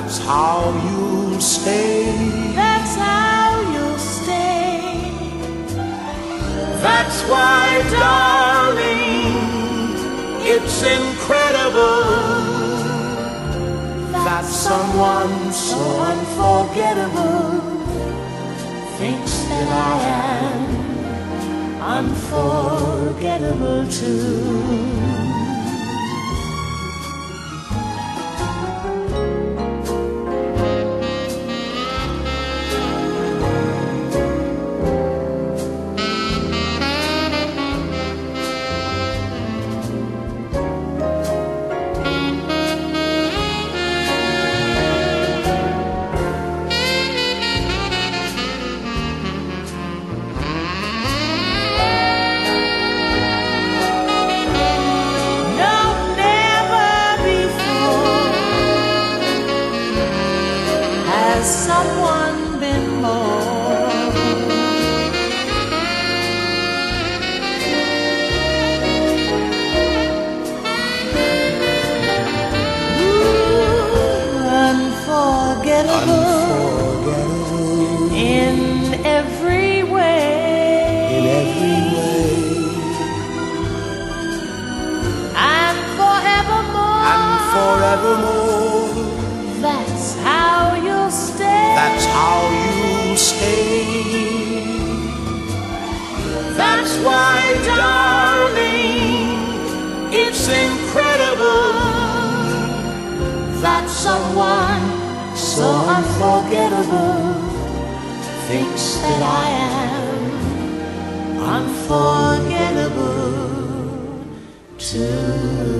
That's how you'll stay. that's how you'll stay. That's why, darling, it's incredible that someone so unforgettable Thinks that I am unforgettable too. Someone been more. Ooh, unforgettable unforgettable in every way. in every way. And forevermore. And forevermore, That's how you'll stay. that's how you'll stay. That's why, darling, it's incredible that someone so unforgettable thinks that I am unforgettable too.